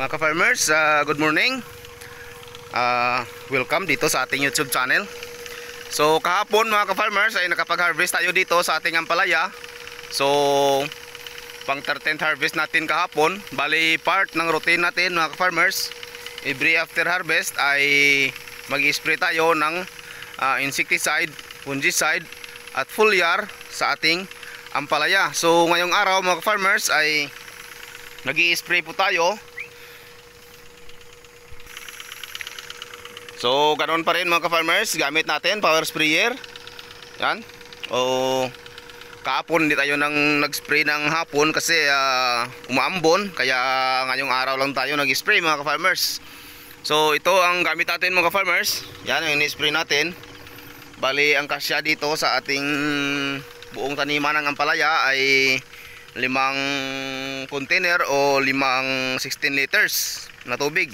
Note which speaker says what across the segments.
Speaker 1: Mga ka-farmers, uh, good morning. Uh, welcome dito sa ating YouTube channel. So kahapon mga ka-farmers ay nakapag-harvest tayo dito sa ating ampalaya. So pang 13th harvest natin kahapon. Bali part ng routine natin mga ka-farmers. Every after harvest ay mag-spray tayo ng uh, insecticide, fungicide at foliar sa ating ampalaya. So ngayong araw mga ka-farmers ay nag spray po tayo So, ganoon pa rin mga ka-farmers, gamit natin power sprayer. Yan. O kahapon hindi tayo nang nag-spray ng hapon kasi uh, umaambon kaya ngayong araw lang tayo nag-spray mga ka-farmers. So, ito ang gamit natin mga ka-farmers. Yan ang ini-spray natin. Bali, ang kasya dito sa ating buong taniman ng ampalaya ay limang container o limang 16 liters na tubig.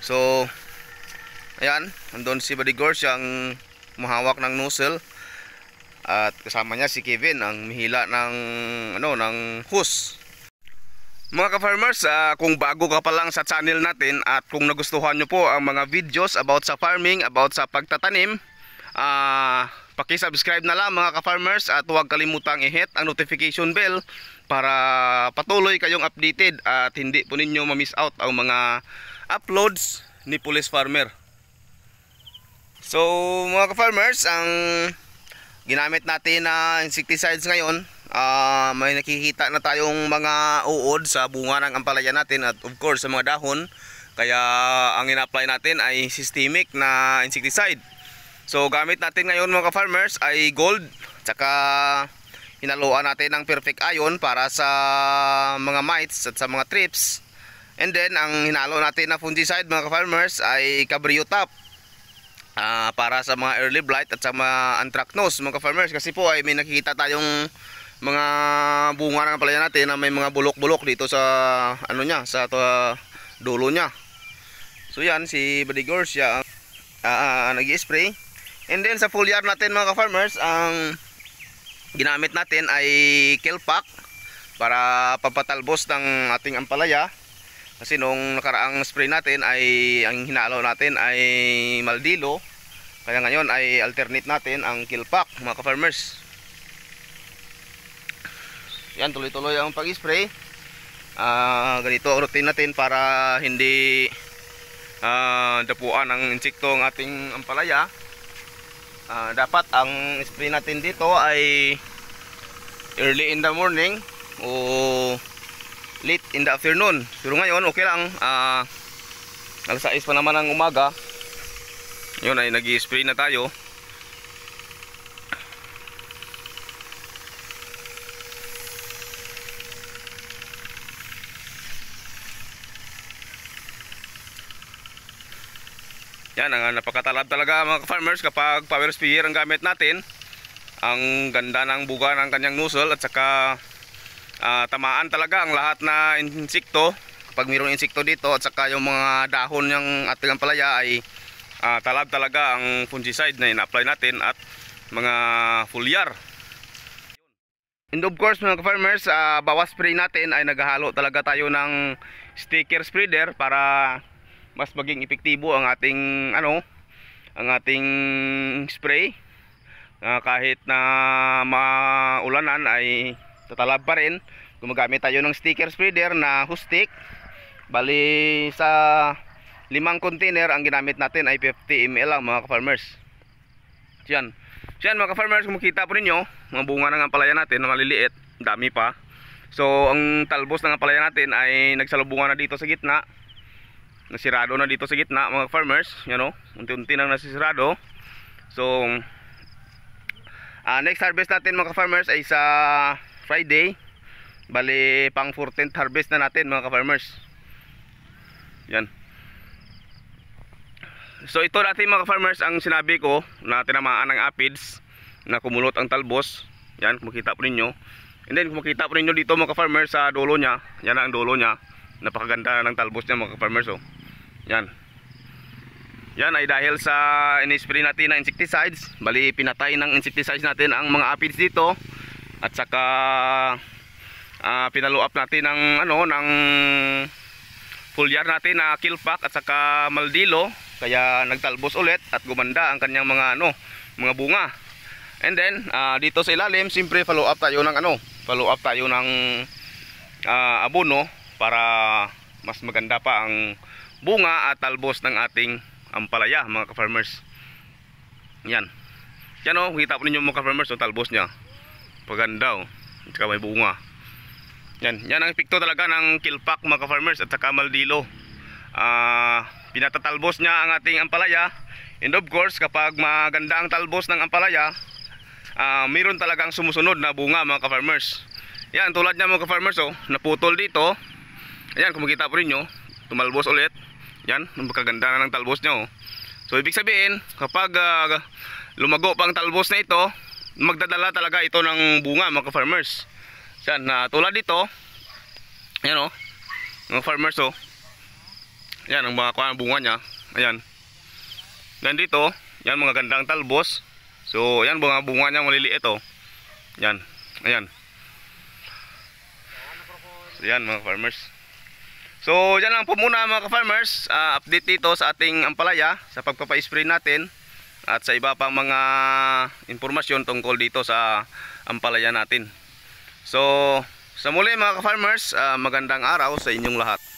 Speaker 1: So, Ayan, andun si Badigor siyang mahawak ng nozzle. At kasama niya si Kevin ang mihila ng ano ng hose. Mga ka-farmers, uh, kung bago ka pa lang sa channel natin at kung nagustuhan nyo po ang mga videos about sa farming, about sa pagtatanim, uh, paki-subscribe na lang mga ka-farmers at huwag kalimutang i-hit ang notification bell para patuloy kayong updated at hindi po ninyo ma-miss out ang mga uploads ni Police Farmer. So mga ka-farmers, ang ginamit natin na insecticides ngayon, uh, may nakikita na tayong mga uod sa bunga ng ampalaya natin at of course sa mga dahon. Kaya ang ina-apply natin ay systemic na insecticide. So gamit natin ngayon mga ka-farmers ay gold, tsaka hinaluan natin ng perfect iron para sa mga mites at sa mga trips. And then ang hinalo natin na fungicide mga ka-farmers ay cabrio top uh, para sa mga early blight at sa mga anthracnose mga farmers kasi po ay may nakikita tayong mga bunga ng palaya natin na may mga bulok-bulok dito sa ano niya sa uh, dulo niya. So yan si Badigor siya uh, uh, nag-spray and then sa foliar natin mga farmers ang ginamit natin ay kelpak para papatalbos ng ating ampalaya. Kasi nung nakaraang spray natin ay ang hinalo natin ay maldilo. Kaya ngayon ay alternate natin ang kilpak mga ka-farmers. Yan tuloy-tuloy ang pag-spray. Uh, ganito ang routine natin para hindi uh, dapuan ng insekto ang ating ampalaya. Uh, dapat ang spray natin dito ay early in the morning o late in the afternoon pero ngayon okay lang uh, alas 6 pa naman ng umaga yun ay nag spray na tayo. Yan ang napakatalab talaga mga farmers kapag power sprayer ang gamit natin ang ganda ng buga ng kanyang nozzle at saka uh, tamaan talaga ang lahat na insekto. Kapag mayroong insekto dito at saka yung mga dahon ng ating ampalaya ay uh, talab talaga ang fungicide na ina-apply natin at mga foliar. And of course mga farmers uh, bawas spray natin ay naghahalo talaga tayo ng sticker spreader para mas maging epektibo ang ating ano ang ating spray. Uh, kahit na maulanan ay tatalab pa rin. Gumagamit tayo ng sticker spreader na hustik. Bali sa limang container ang ginamit natin ay 50 ml lang mga ka-farmers. Yan. Yan mga ka-farmers kung makita po ninyo mga bunga ng ampalaya natin na maliliit dami pa. So ang talbos ng ampalaya natin ay nagsalubungan na dito sa gitna. Nasirado na dito sa gitna mga farmers yan o. Unti-unti nang nasisirado. So uh, next harvest natin mga farmers ay sa Friday. Bali pang 14th harvest na natin mga ka-farmers. Yan so ito natin mga ka-farmers ang sinabi ko na tinamaan ng apids na kumulot ang talbos. Yan makita po ninyo. And then makita po ninyo dito mga ka-farmers sa dulo nya yan ang dulo nya napakaganda ng talbos niya mga ka-farmers oh. yan. Yan ay dahil sa inispray natin na insecticides. Bali pinatay ng insecticides natin ang mga aphids dito. At saka uh, pinalo up natin ng ano ng foliar natin na kilpak at saka maldilo kaya nagtalbos ulit at gumanda ang kanyang mga ano, mga bunga. And then ah, dito sa ilalim, siyempre follow up tayo ng ano, follow up tayo ng ah, abono para mas maganda pa ang bunga at talbos ng ating ampalaya mga ka-farmers. Yan. Yan o, kita po ninyo mga ka-farmers, o talbos niya. Paganda o. At saka may bunga. Yan, yan ang epekto talaga ng kilpak mga ka-farmers at saka maldilo. Ah, pinatatalbos niya ang ating ampalaya. And of course, kapag maganda ang talbos ng ampalaya, ah, mayroon talagang sumusunod na bunga mga ka-farmers. Yan, tulad niya mga ka-farmers oh, naputol dito. Ayan, kung makita po ninyo, tumalbos ulit. Yan, magkaganda na ng talbos niya oh. So ibig sabihin, kapag ah, lumago pa ang talbos na ito, magdadala talaga ito ng bunga mga ka-farmers. Yan, na tulad dito. Ayan oh. Mga farmers oh. Yan ang mga kuha ng bunga niya. Ayan. Yan dito, yan mga gandang talbos. So, yan mga bunga niya maliliit oh. Yan. Ayan. So, yan mga farmers. So, yan lang po muna mga ka-farmers. Ah, update dito sa ating ampalaya sa pagpapa-spray natin at sa iba pang mga impormasyon tungkol dito sa ampalaya natin. So, sa muli mga ka-farmers, ah, magandang araw sa inyong lahat.